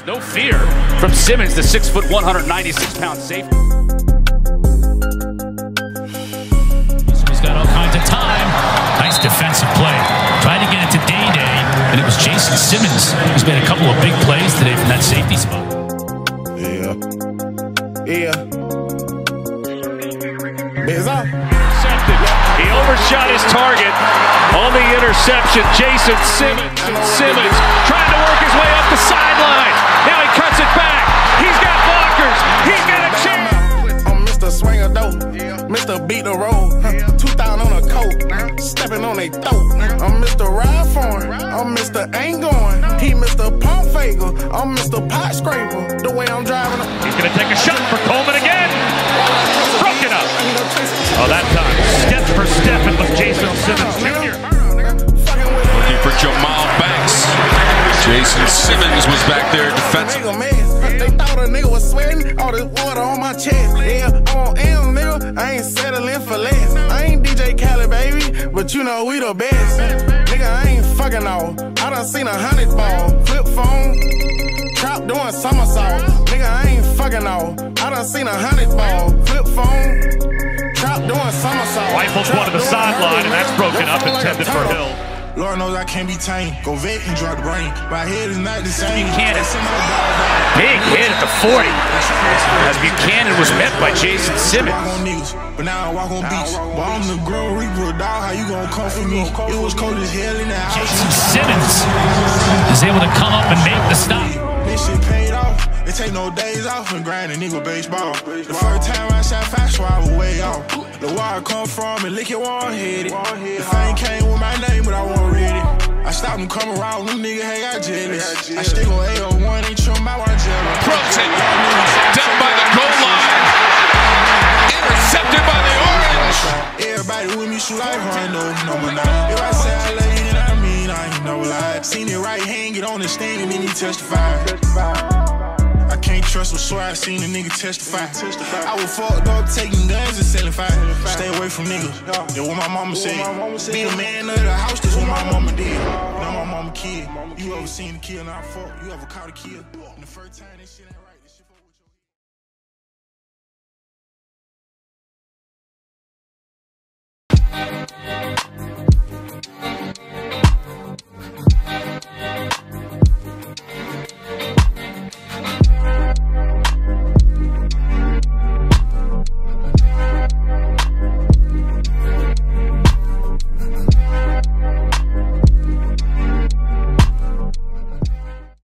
Simmons. No fear from Simmons, the six foot, 196 pound safety. He's got all kinds of time. Nice defensive play. Tried to get it to Day Day, and it was Jason Simmons who's made a couple of big plays today from that safety spot. Yeah. Yeah. Bizarre. intercepted. He overshot his target on the interception. Jason Simmons. Simmons Mr. Beat the Road. Two thousand on a coat. Stepping on a throat. I'm Mr. Ride Foreign. I'm Mr. Ain't Going. He Mr. Pump Faker. I'm Mr. Pot Scraper. The way I'm driving. He's going to take a shot for Coleman again. Broken up. Oh, that time. Step for step, it was Jason Simmons Jr. Looking for Jamal Banks. Jason Simmons was back there defensive. Sweating. All this water on my chest. Yeah, I'm on M, nigga. I ain't settling for less. I ain't DJ Khaled, baby. But you know we the best. Nigga, I ain't fucking off. I done seen a hundred ball. Flip phone. Trap doing somersault. Nigga, I ain't fucking off. I done seen a hundred ball. Flip phone. Trap doing somersault. Rifles one to the sideline, and that's broken up, Like a intended for. Hill. Lord knows I can't be tamed. Go vet and drop the brain. My head is not the same. Buchanan. Some other ball down. Big hit at the 40 as Buchanan was met by Jason Simmons. Walk on niggas, but now I walk on beats. But I'm the reaper, dog. How you gonna come for me? It was cold as hell in the house. Jason Simmons is able to come up and make the stop. This shit paid off. It take no days off and grind a nigga baseball. The first time I shot fast, so I was way off. The where I come from and lick it one headed. The fame came with my name, but I wasn't ready. I stopped them come around, niggas had got jealous. I stick on AO1, ain't trim by one jelly. It. Down by the goal line. Intercepted by the Orange. Everybody with me shoot like Rondo, number nine. If I say I love you, then I mean I ain't no lie. Seen it right hand, get on the stand, and then he testify. I can't trust him, swear I seen a nigga testify. I was fucked up taking guns and selling fire. Stay away from niggas. That's what my mama said. Be the man of the house, that's what my mama my mama. You ever seen a kill, now I fuck. You ever caught a kill? And the first time that shit ain't right,